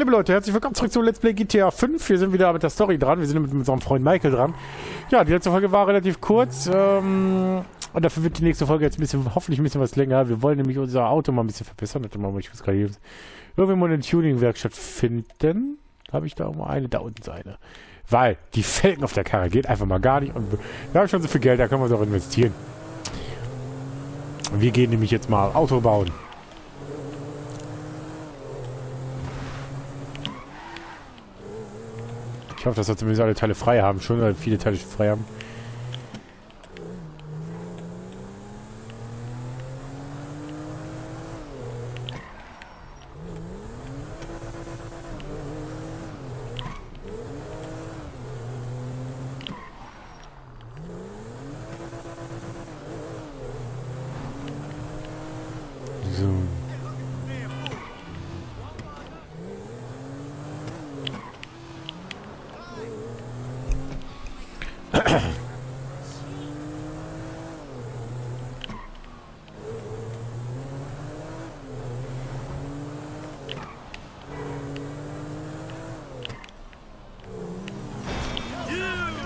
liebe Leute, herzlich willkommen zurück zu Let's Play GTA 5. Wir sind wieder mit der Story dran. Wir sind mit unserem Freund Michael dran. Ja, die letzte Folge war relativ kurz. Ähm, und dafür wird die nächste Folge jetzt ein bisschen, hoffentlich ein bisschen was länger. Wir wollen nämlich unser Auto mal ein bisschen verbessern. Warte mal, ich muss gerade hier irgendwie mal eine Tuning-Werkstatt finden. Habe ich da auch mal eine? Da unten ist eine. Weil die Felgen auf der Karre geht einfach mal gar nicht. Und wir haben schon so viel Geld, da können wir es auch investieren. Wir gehen nämlich jetzt mal Auto bauen. Ich hoffe, dass wir zumindest alle Teile frei haben. Schon oder viele Teile frei haben.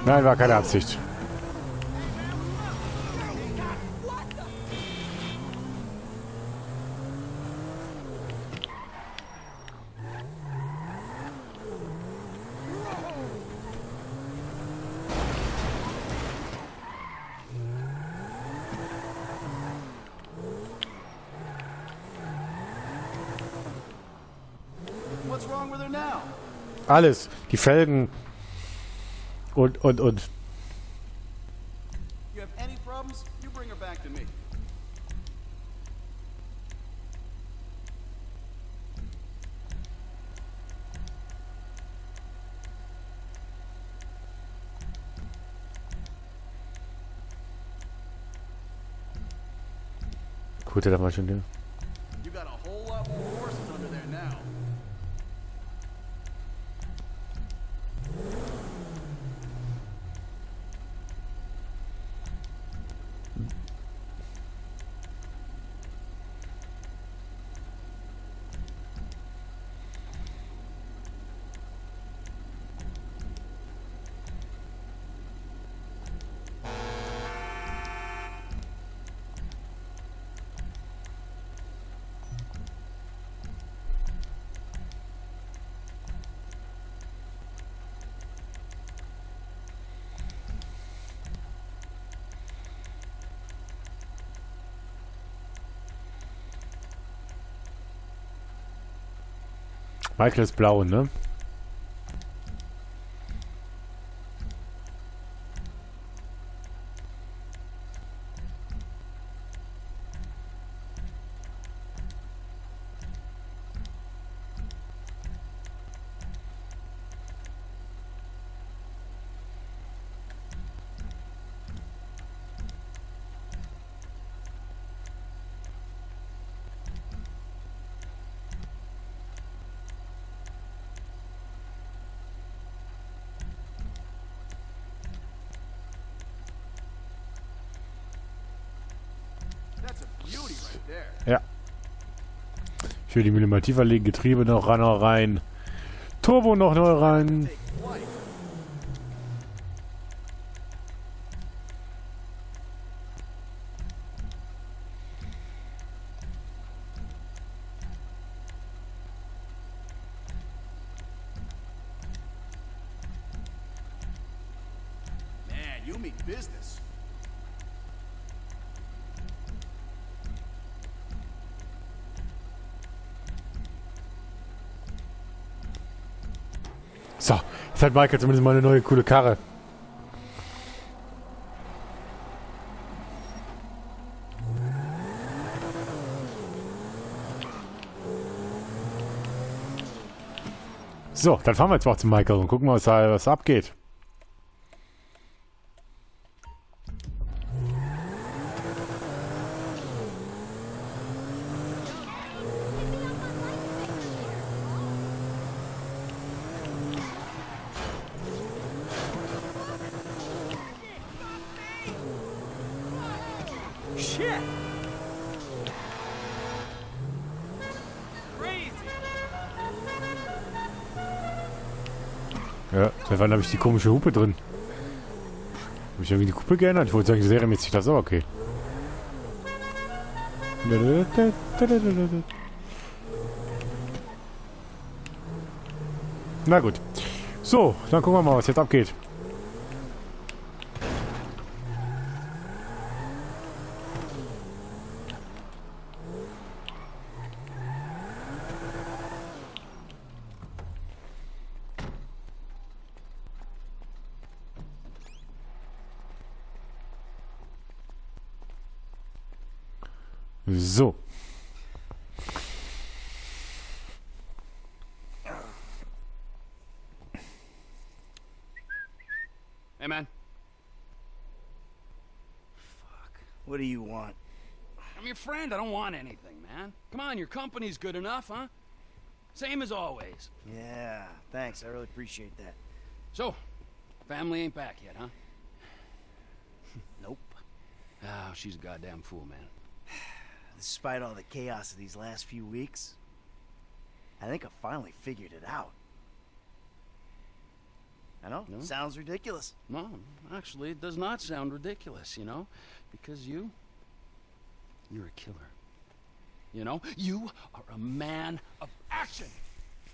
Nein, war keine Absicht. Alles. Die Felgen, Und, und, und. You have any problems? You bring her back to me. Gut, da war schon den. Michael ist blau, ne? Für die Millimeter legen Getriebe noch ran, noch rein. Turbo noch neu rein. Man, you mean business. So, jetzt hat Michael zumindest mal eine neue coole Karre. So, dann fahren wir jetzt mal zu Michael und gucken mal, was was abgeht. Ja, seit wann habe ich die komische Hupe drin? Habe ich irgendwie die Kuppel geändert? Ich wollte sagen, serienmäßig das auch okay. Na gut. So, dann gucken wir mal, was jetzt abgeht. Want anything, man. Come on, your company's good enough, huh? Same as always. Yeah, thanks. I really appreciate that. So, family ain't back yet, huh? Nope. Oh, she's a goddamn fool, man. Despite all the chaos of these last few weeks, I think I finally figured it out. I don't know, No? sounds ridiculous. No, actually, it does not sound ridiculous, you know? Because you. You're a killer. You know? You are a man of action!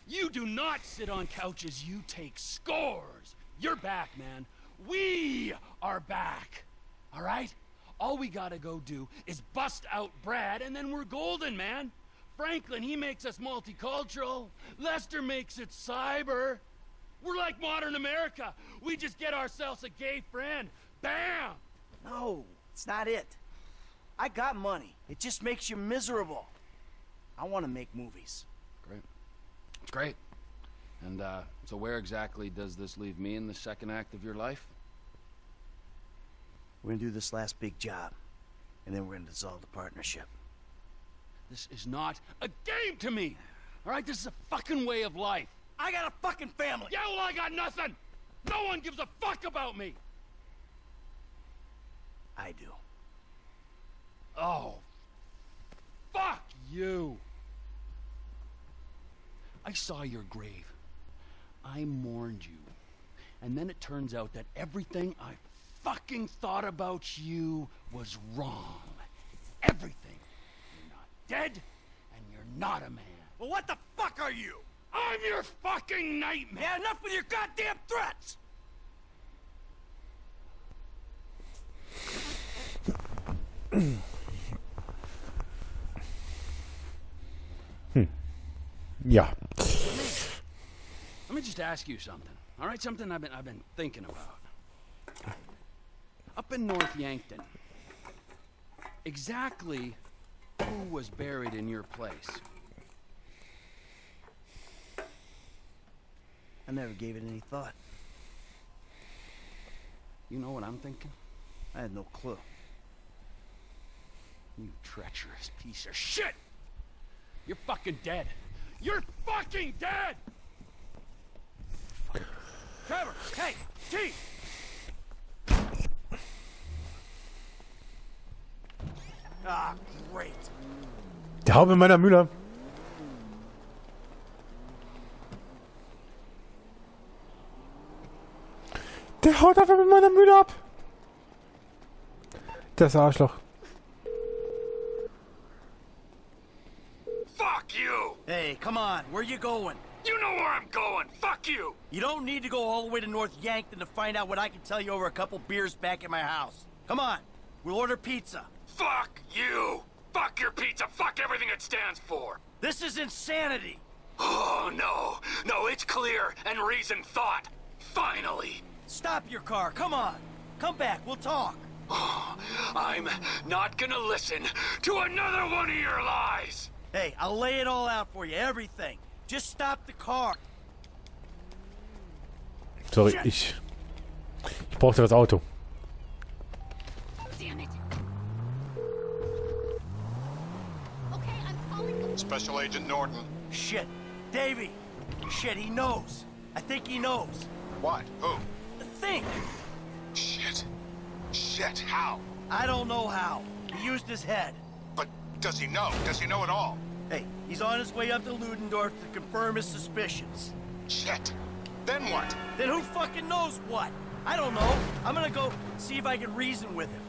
You do not sit on couches, you take scores! You're back, man. We are back! Alright? All we gotta go do is bust out Brad, and then we're golden, man! Franklin, he makes us multicultural. Lester makes it cyber. We're like modern America. We just get ourselves a gay friend. Bam! No, it's not it. I got money. It just makes you miserable. I want to make movies. Great. It's great. And, uh, so where exactly does this leave me in the second act of your life? We're gonna do this last big job, and then we're gonna dissolve the partnership. This is not a game to me! Alright, this is a fucking way of life. I got a fucking family! Yeah, well, I got nothing! No one gives a fuck about me! I do. Oh. Fuck you! I saw your grave. I mourned you. And then it turns out that everything I fucking thought about you was wrong. Everything. You're not dead, and you're not a man. Well, what the fuck are you? I'm your fucking nightmare! Yeah, enough with your goddamn threats! Ja. Let me just ask you something. All right, something I've been I've been thinking about. Up in North Yankton, exactly who was buried in your place? I never gave it any thought. You know what I'm thinking? I had no clue. You treacherous piece of shit! You're fucking dead. You're fucking dead! Trevor, hey, T! Ah, great. Der Haube meiner Müller. Der haut einfach mit meiner Mühle ab. Das Arschloch. Hey, come on, where you going? You know where I'm going! Fuck you! You don't need to go all the way to North Yankton to find out what I can tell you over a couple beers back at my house. Come on, we'll order pizza. Fuck you! Fuck your pizza! Fuck everything it stands for! This is insanity. Oh, no. No, it's clear and reasoned thought. Finally. Stop your car, come on. Come back, we'll talk. I'm not gonna listen to another one of your lies! Hey, I'll lay it all out for you, everything. Just stop the car. Sorry, ich... Ich brauchte das Auto. Damn it. Okay, I'm calling the Special Agent Norton. Shit. Davy. Shit, he knows. I think he knows. What? Who? Think. Shit. Shit, how? I don't know how. He used his head. Does he know? Does he know at all? Hey, he's on his way up to Ludendorff to confirm his suspicions. Shit. Then what? Then who fucking knows what? I don't know. I'm gonna go see if I can reason with him.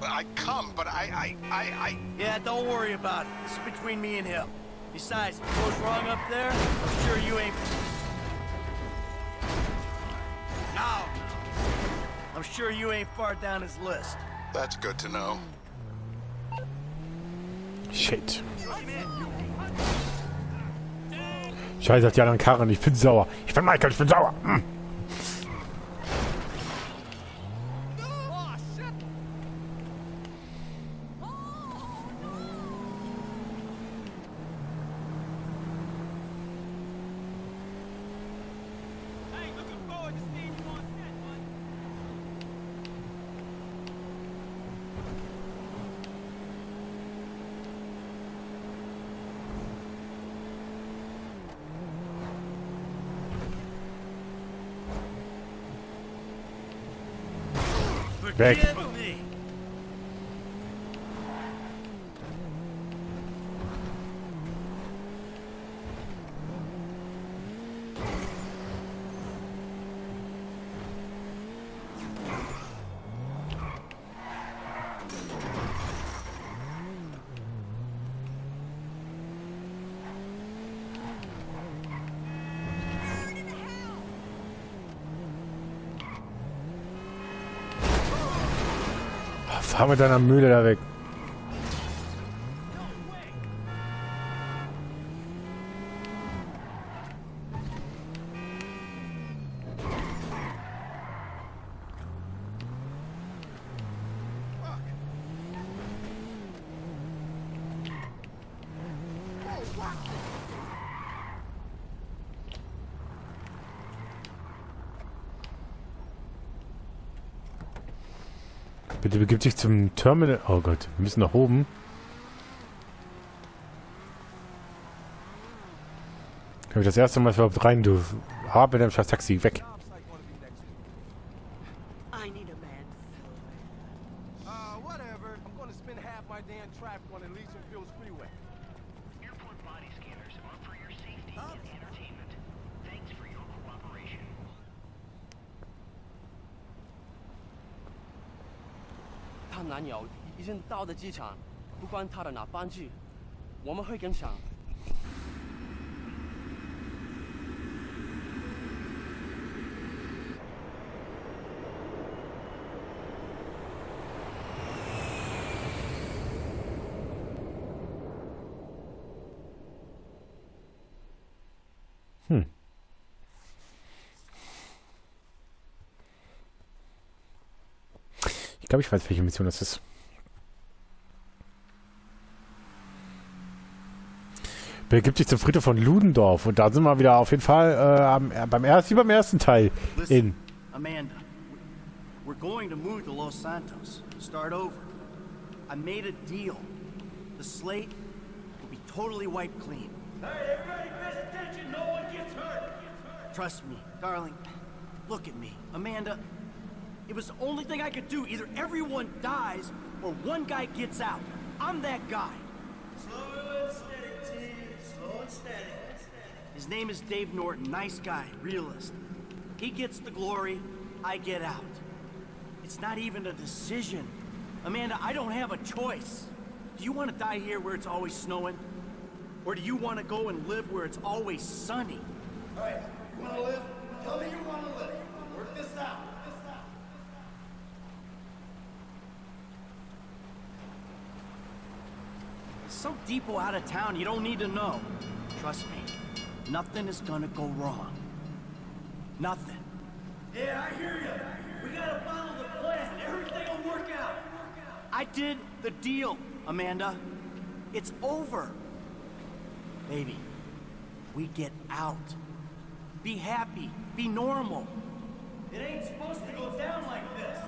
But I come, but I, I, I, I... Yeah, don't worry about it. This is between me and him. Besides, if it goes wrong up there, I'm sure you ain't... No. I'm sure you ain't far down his list. That's good to know. Shit. Scheiße, auf die anderen Karren. Ich bin sauer. Ich bin Michael, ich bin sauer. Hm. Weg. Fahr mit deiner Mühle da weg. Bitte begib dich zum Terminal. Oh Gott, wir müssen nach oben. Hab ich das erste Mal überhaupt rein, du Hab mit deinem scheiß Taxi, weg. 机场，不管他的哪班机，我们会跟上。 Ich glaube, ich weiß, welche Mission das ist. Begib dich zum Friedhof von Ludendorff. Und da sind wir wieder auf jeden Fall äh, am, äh, beim ersten, wie beim ersten Teil. Listen, In. Amanda, we're going to move to Los Santos. Start over. I made a deal. The slate will be totally wiped clean. Hey, everybody pays attention. No one gets hurt. Trust me, darling. Look at me. Amanda, it was the only thing I could do. Either everyone dies or one guy gets out. I'm that guy. Slow His name is Dave Norton. Nice guy, realist. He gets the glory, I get out. It's not even a decision. Amanda, I don't have a choice. Do you want to die here where it's always snowing? Or do you want to go and live where it's always sunny? All right, you want to live? Tell me you want to live. Work this out. Some depot out of town you don't need to know. Trust me, nothing is gonna go wrong. Nothing. Yeah, I hear you. We gotta follow the plan everything will work out. I did the deal, Amanda. It's over. Baby, we get out. Be happy. Be normal. It ain't supposed to go down like this.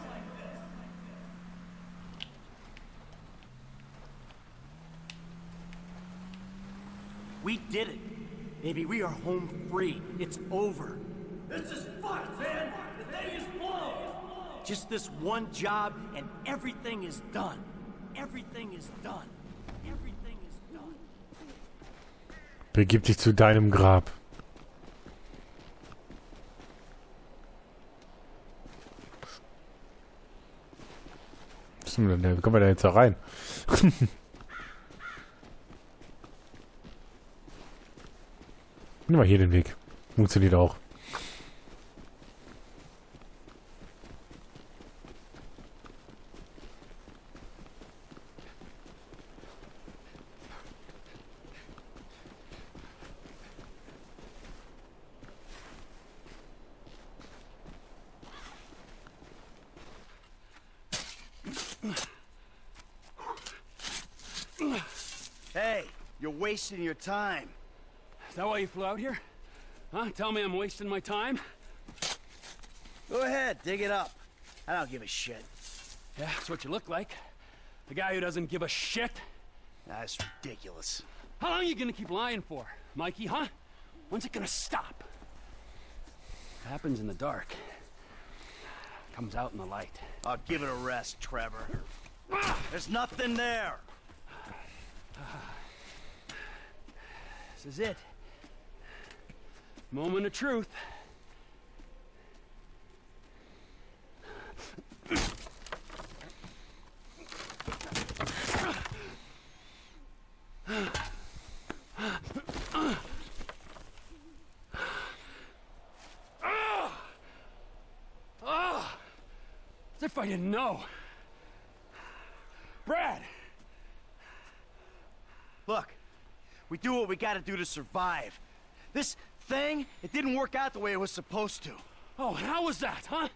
We did it. Baby, we are home free. It's over. This is fucked, man. The day is blown. Just this one job, and everything is done. Everything is done. Everything is done. Begib dich zu deinem Grab. Was ist denn da? Wie kommen wir da jetzt rein? Nimm mal hier den Weg. Funktioniert auch. Hey, you're wasting your time. Is that why you flew out here? Huh? Tell me I'm wasting my time? Go ahead, dig it up. I don't give a shit. Yeah, that's what you look like. The guy who doesn't give a shit. That's ridiculous. How long are you gonna keep lying for, Mikey, huh? When's it gonna stop? Happens in the dark. Comes out in the light. I'll give it a rest, Trevor. There's nothing there. This is it. Moment of truth. As if I didn't know. Brad! Look, we do what we gotta do to survive. This thing, it didn't work out the way it was supposed to. Oh, how was that, huh?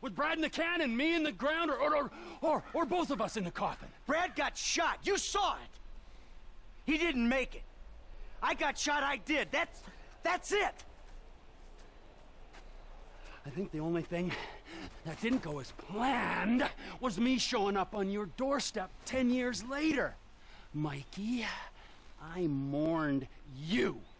With Brad in the can and me in the ground, or, or, or, or, or both of us in the coffin? Brad got shot. You saw it. He didn't make it. I got shot. I did. That's that's it. I think the only thing that didn't go as planned was me showing up on your doorstep ten years later. Mikey, I mourned you.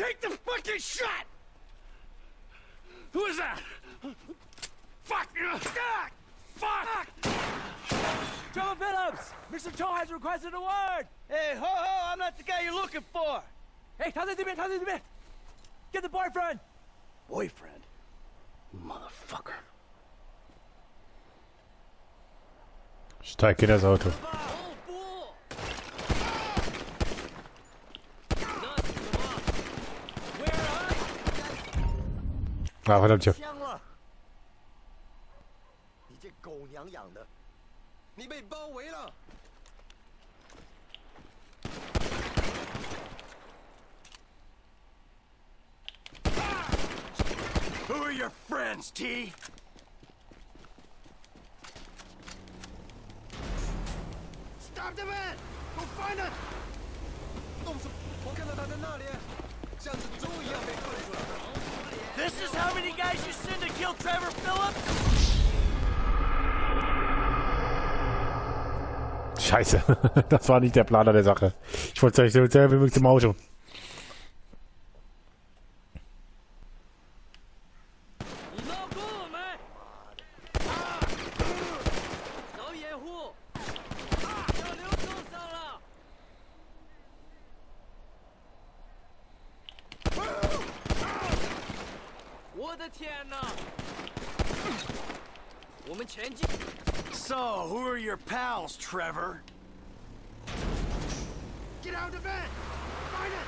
Take the fucking shot! Who is that? Fuck! Fuck! Fuck! John Phillips! Mr. Cho has requested a word! Hey, ho ho! I'm not the guy you're looking for! Hey, how's it been? How's it been? Get the boyfriend! Boyfriend? Motherfucker. Steig in das Auto. Ah, verdammt, ja. 枪了！你这狗娘养的，你被包围了！Who are your friends, T? Stop the man! Go find 手！我看到他在那里，像是猪一样被困住了。This is how many guys you send to kill Trevor Phillips? Scheiße. Das war nicht der Planer der Sache. Ich wollte euch so sehr wie möglich zum Auto. 的天哪！我们前进。 So, who are your pals, Trevor? Get out of the van! Find it!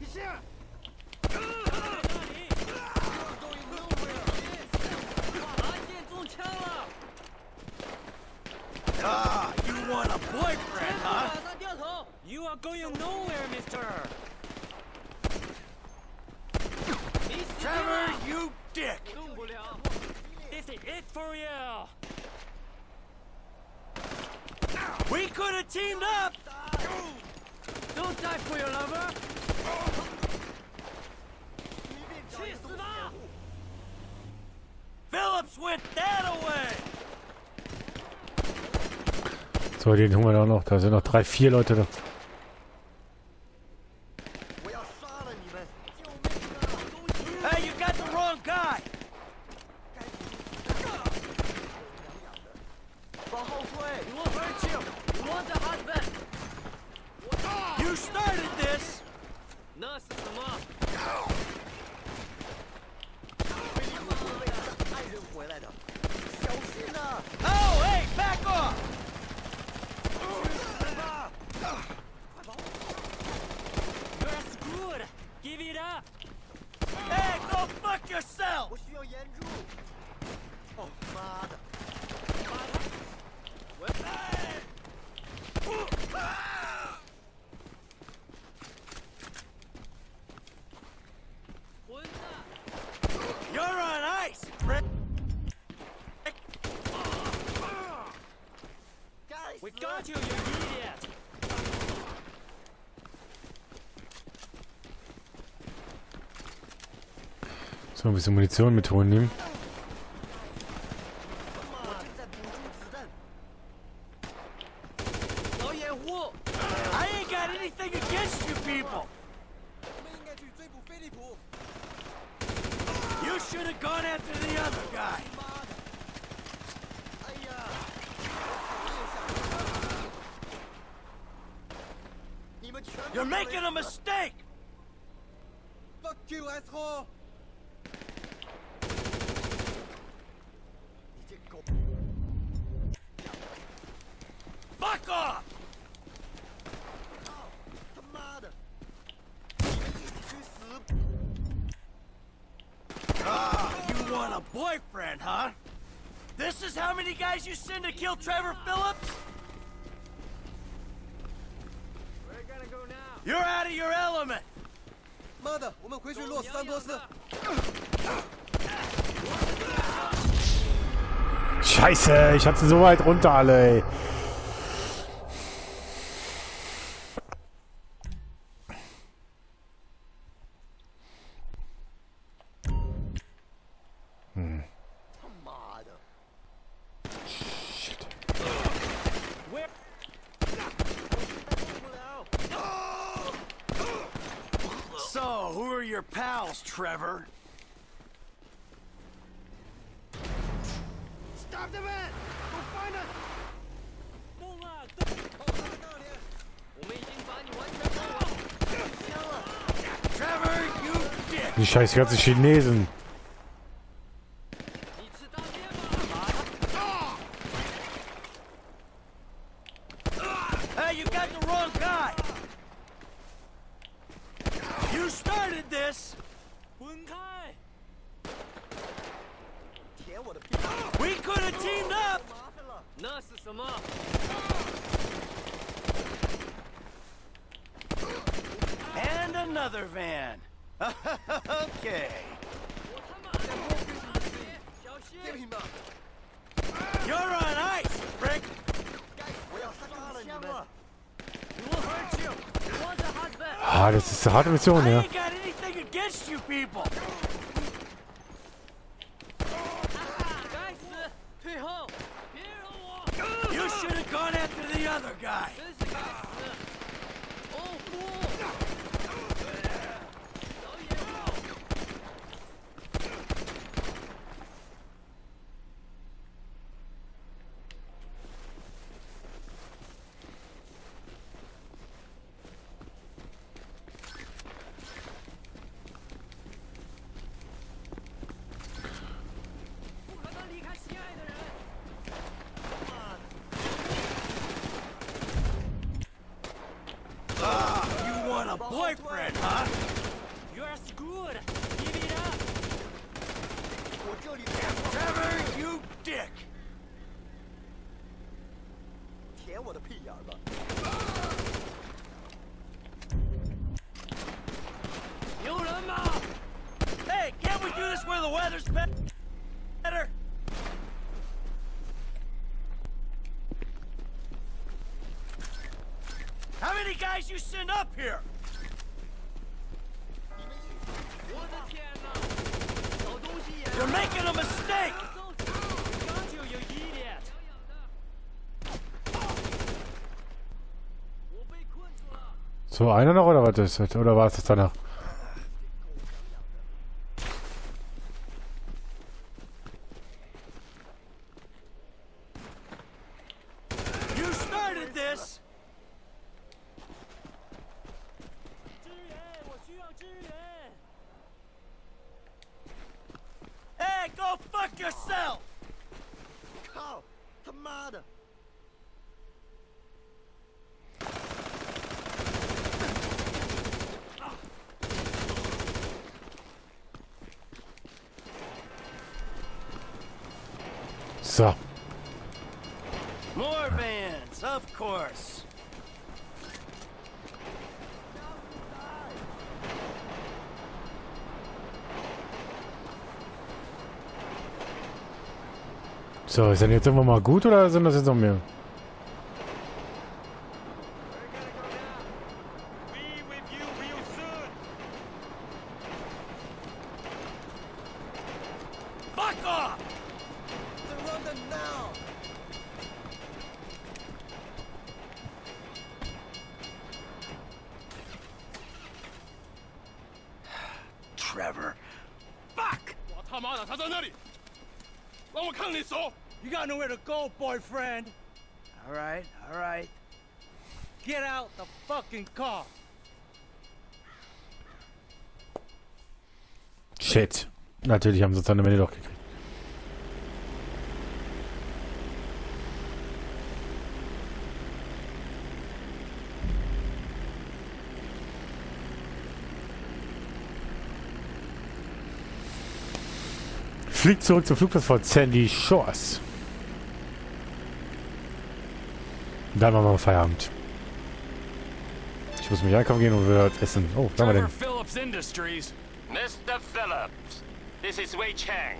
He's here! 阿健中枪了！ Ah, you want a boyfriend, 马 huh? 上掉头！You are going nowhere, Mister. Trevor, you dick! This is it for you! We could have teamed up! Don't die for your lover! Phillips went that away! So, den holen wir auch noch. Da sind noch drei, vier Leute. Da. So, ein bisschen Munition mit holen nehmen. You should have gone after the other guy. You're making a mistake! Fuck you, asshole! Fuck off! Ah, you want a boyfriend, huh? This is how many guys you send to kill Trevor Phillips? You're out of your element. 妈的，我们回去洛斯桑托斯。 Scheiße, ich hatte sie so weit runter alle, ey. pals, Trevor? Stop the man! Go find us! 动啊动！靠他那里！我们已经把你完全包围。枪了！ Trevor, you dick! Die scheiß ganzen Chinesen. teamed up! And another van. okay. You're on ice, Rick. Ah, das ist eine harte Mission, ja. I ain't got anything against you people. Have gone after the other guy! Ah, you want a boyfriend, huh? You are screwed. Give it up. 我这里 Trevor, you dick! 舔我的屁眼儿吧！ You know Hey, can't we do this where the weather's be- better? Loosen up here! You're making a mistake! So, einer noch oder was ist das? Oder war es das danach? So. More vans, of course. So, ist denn jetzt irgendwann mal gut oder sind das jetzt noch mehr? Fuck! You got nowhere to go, boyfriend! Alright, alright. Get out the fucking car! Shit. Natürlich haben sie es dann doch. Fliegt zurück zum Flugplatz von Sandy Shores. Dann machen wir Feierabend. Ich muss mich einkaufen gehen und wir essen. Oh, da haben wir den. Phillips Industries. Mr. Phillips, this is Wei Chang.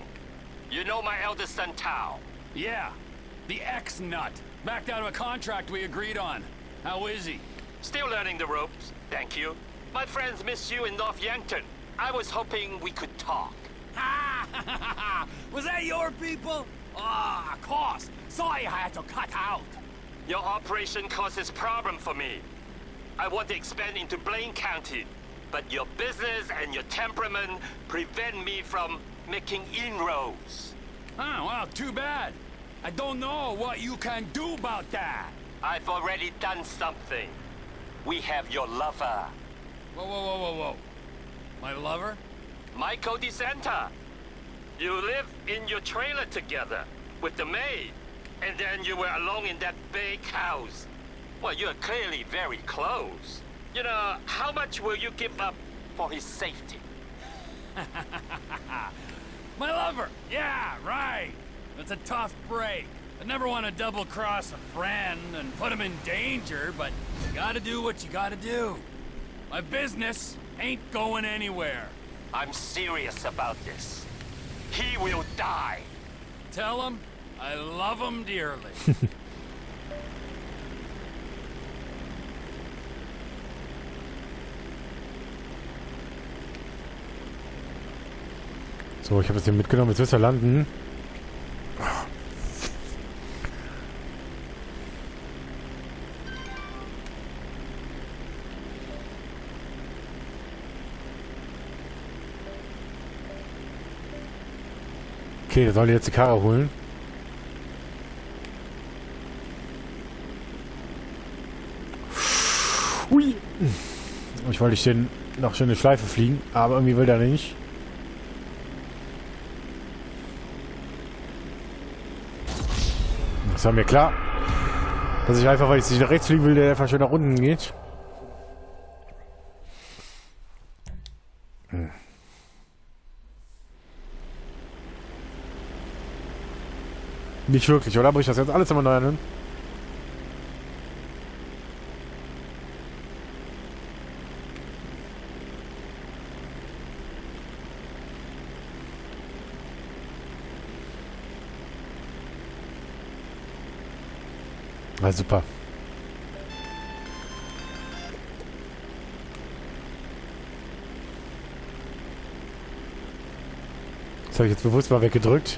You know my eldest son Tao. Yeah, the ex-nut. Backed out of a contract we agreed on. How is he? Still learning the ropes, thank you. My friends miss you in North Yankton. I was hoping we could talk. Was that your people? Ah, of course. Sorry I had to cut out. Your operation causes problem for me. I want to expand into Blaine County, but your business and your temperament prevent me from making inroads. Oh, well, too bad. I don't know what you can do about that. I've already done something. We have your lover, Whoa, whoa, whoa, whoa, whoa. My lover? Michael DeSanta. You live in your trailer together with the maid, and then you were alone in that big house. Well, you're clearly very close. You know, how much will you give up for his safety? My lover! Yeah, right. It's a tough break. I never want to double cross a friend and put him in danger, but you gotta do what you gotta do. My business ain't going anywhere. I'm serious about this. He will die. Tell him I love him dearly. So, ich habe das hier mitgenommen. Jetzt müssen wir landen. Okay, da soll jetzt die Karre holen. Hui. Ich wollte ich den noch schöne Schleife fliegen, aber irgendwie will der nicht. Das war mir klar. Dass ich einfach, weil ich nicht nach rechts fliegen will, der einfach schön nach unten geht. Nicht wirklich, oder? Muss ich das jetzt alles immer neu an? Ah, super. Das habe ich jetzt bewusst mal weggedrückt.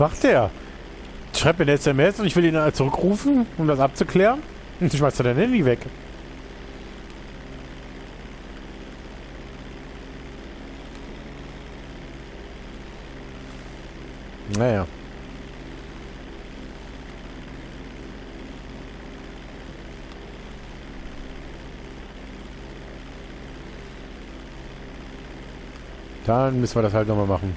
Macht der? Schreibt mir eine SMS und ich will ihn dann zurückrufen, um das abzuklären. Und schmeißt er dein Handy weg. Naja. Dann müssen wir das halt nochmal machen.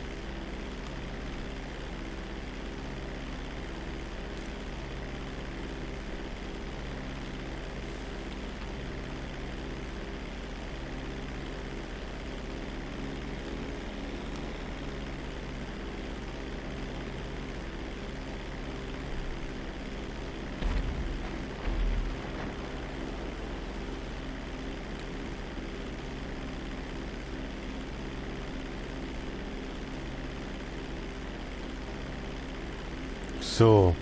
So.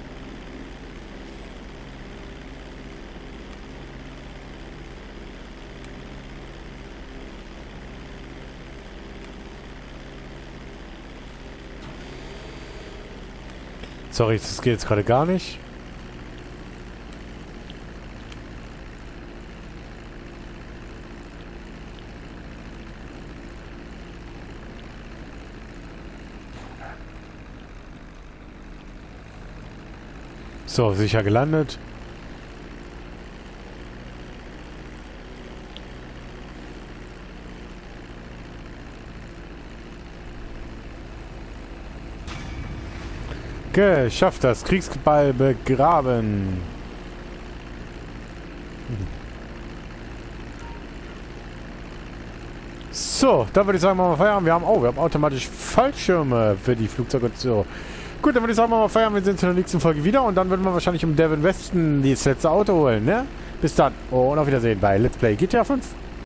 Sorry, das geht jetzt gerade gar nicht. So, sicher gelandet. Geschafft, das Kriegsball begraben. So, dann würde ich sagen, machen wir Feierabend. Wir haben, oh, wir haben automatisch Fallschirme für die Flugzeuge und so. Gut, dann würde ich sagen, machen wir Feierabend. Wir sehen uns in der nächsten Folge wieder und dann würden wir wahrscheinlich um Devin Weston das letzte Auto holen, ne? Bis dann und auf Wiedersehen bei Let's Play GTA 5.